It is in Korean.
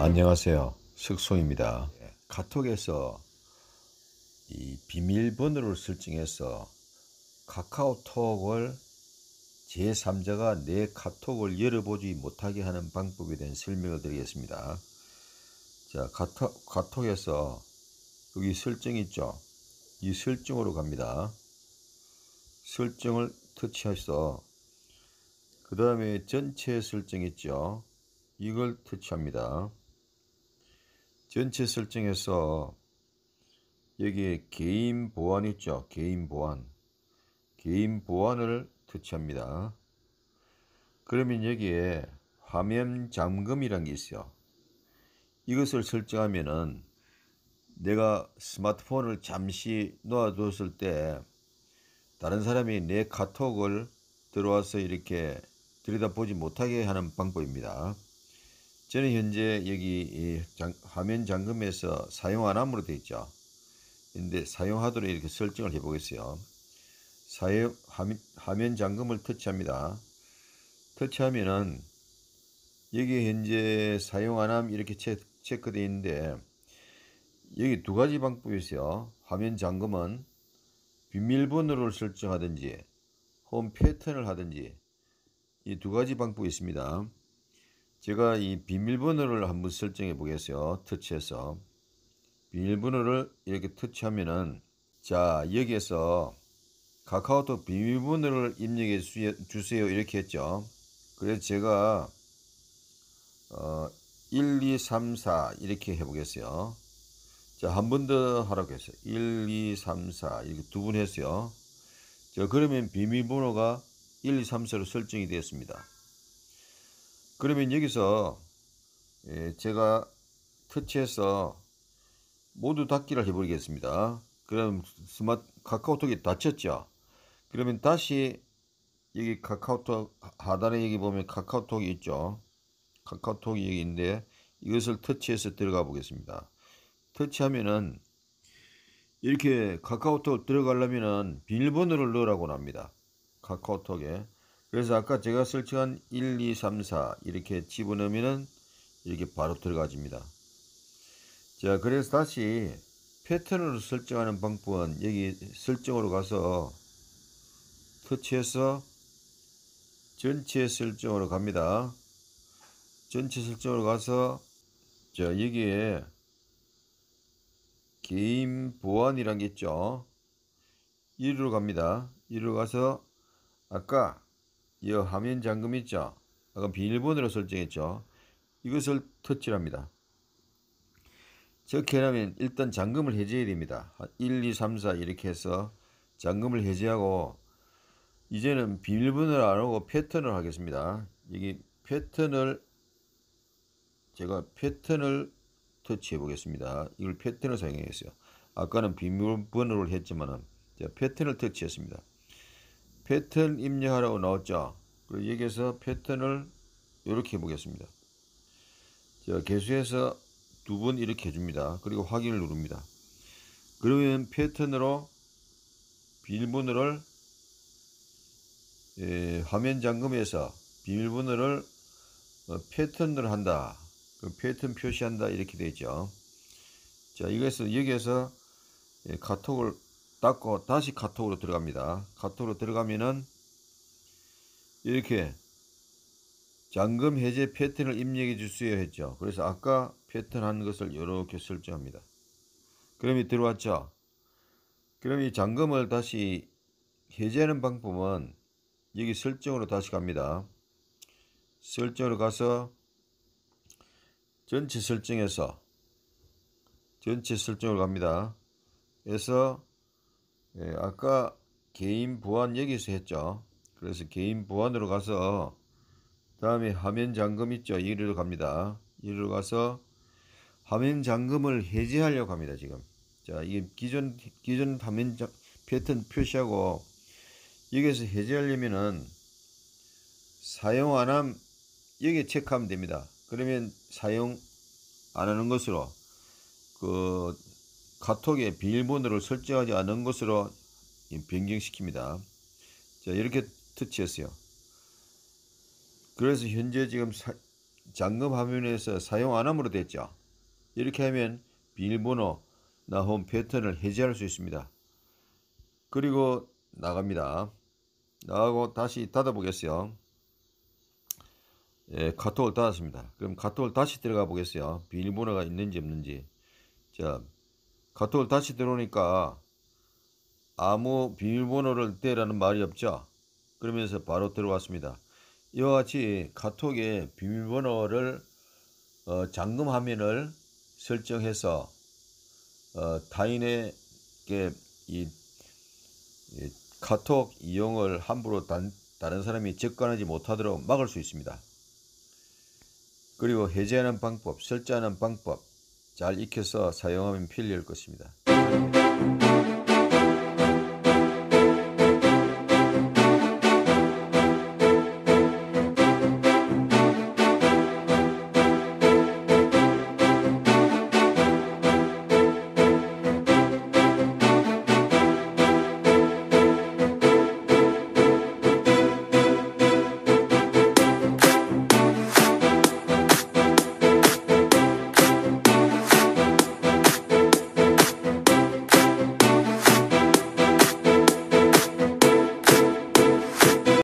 안녕하세요. 숙송입니다. 카톡에서 이 비밀번호를 설정해서 카카오톡을 제3자가 내 카톡을 열어보지 못하게 하는 방법에 대한 설명을 드리겠습니다. 자, 카톡, 카톡에서 여기 설정 있죠? 이 설정으로 갑니다. 설정을 터치해서 그 다음에 전체 설정 있죠? 이걸 터치합니다. 전체 설정에서 여기에 개인 보안 있죠? 개인 보안. 개인 보안을 터치합니다. 그러면 여기에 화면 잠금이란 게 있어요. 이것을 설정하면은 내가 스마트폰을 잠시 놓아뒀을 때 다른 사람이 내 카톡을 들어와서 이렇게 들여다보지 못하게 하는 방법입니다. 저는 현재 여기 장, 화면 잠금에서 사용 안 함으로 되어 있죠. 근데 사용하도록 이렇게 설정을 해 보겠어요. 사용 화면, 화면 잠금을 터치합니다. 터치하면은 여기 현재 사용 안 함 이렇게 체, 체크되어 있는데 여기 두 가지 방법이 있어요. 화면 잠금은 비밀번호를 설정하든지 홈 패턴을 하든지 이 두 가지 방법이 있습니다. 제가 이 비밀번호를 한번 설정해 보겠어요. 터치해서 비밀번호를 이렇게 터치하면은 자 여기에서 카카오톡 비밀번호를 입력해 주세요 이렇게 했죠. 그래서 제가 어, 1, 2, 3, 4 이렇게 해 보겠어요. 자, 한 번 더 하라고 했어요. 1, 2, 3, 4 이렇게 두 번 했어요. 자, 그러면 비밀번호가 1, 2, 3, 4로 설정이 되었습니다. 그러면 여기서 예, 제가 터치해서 모두 닫기를 해버리겠습니다. 그럼 스마트 카카오톡이 닫혔죠. 그러면 다시 여기 카카오톡 하단에 여기 보면 카카오톡이 있죠. 카카오톡이 여기 있는데 이것을 터치해서 들어가 보겠습니다. 터치하면은 이렇게 카카오톡 들어가려면은 비밀번호를 넣으라고 합니다. 카카오톡에. 그래서 아까 제가 설정한 1, 2, 3, 4 이렇게 집어넣으면은 이렇게 바로 들어가집니다. 자, 그래서 다시 패턴으로 설정하는 방법은 여기 설정으로 가서 터치해서 전체 설정으로 갑니다. 전체 설정으로 가서 자, 여기에 개인 보안이란 게 있죠. 이리로 갑니다. 이리로 가서 아까 이 화면 잠금 있죠. 아까 비밀번호로 설정했죠. 이것을 터치합니다. 하면 일단 잠금을 해제해야 됩니다. 1, 2, 3, 4 이렇게 해서 잠금을 해제하고 이제는 비밀번호를 안 하고 패턴을 하겠습니다. 여기 패턴을 제가 패턴을 터치해 보겠습니다. 이걸 패턴을 사용했어요. 아까는 비밀번호를 했지만은 패턴을 터치했습니다. 패턴 입력하라고 나왔죠. 그리고 여기서 패턴을 이렇게 해 보겠습니다. 자, 개수해서 두 번 이렇게 해줍니다. 그리고 확인을 누릅니다. 그러면 패턴으로 비밀번호를 예, 화면 잠금에서 비밀번호를 어, 패턴을 한다. 그 패턴 표시한다 이렇게 되죠. 자, 이것은 여기에서 예, 카톡을 닫고 다시 카톡으로 들어갑니다. 카톡으로 들어가면은 이렇게 잠금 해제 패턴을 입력해 주세요 했죠. 그래서 아까 패턴 한 것을 이렇게 설정합니다. 그럼이 들어왔죠. 그럼 이 잠금을 다시 해제하는 방법은 여기 설정으로 다시 갑니다. 설정으로 가서 전체 설정에서 전체 설정으로 갑니다. 그래서 예, 아까 개인 보안 여기서 했죠. 그래서 개인 보안으로 가서 다음에 화면 잠금 있죠. 이리로 갑니다. 이리로 가서 화면 잠금을 해제하려고 합니다. 지금 자 이게 기존 기존 화면 자, 패턴 표시하고 여기서 해제하려면은 사용 안 함 여기 체크하면 됩니다. 그러면 사용 안 하는 것으로 그 카톡에 비밀번호를 설정하지 않은 것으로 변경시킵니다. 자, 이렇게 터치했어요. 그래서 현재 지금 사, 잠금 화면에서 사용 안 함으로 됐죠. 이렇게 하면 비밀번호 나 홈 패턴을 해제할 수 있습니다. 그리고 나갑니다. 나가고 다시 닫아 보겠어요. 예, 카톡을 닫았습니다. 그럼 카톡을 다시 들어가 보겠어요. 비밀번호가 있는지 없는지. 자, 카톡을 다시 들어오니까 아무 비밀번호를 떼라는 말이 없죠. 그러면서 바로 들어왔습니다. 이와 같이 카톡에 비밀번호를 어, 잠금 화면을 설정해서 어, 타인에게 이, 이 카톡 이용을 함부로 단, 다른 사람이 접근하지 못하도록 막을 수 있습니다. 그리고 해제하는 방법, 설정하는 방법 잘 익혀서 사용하면 편리할 것입니다.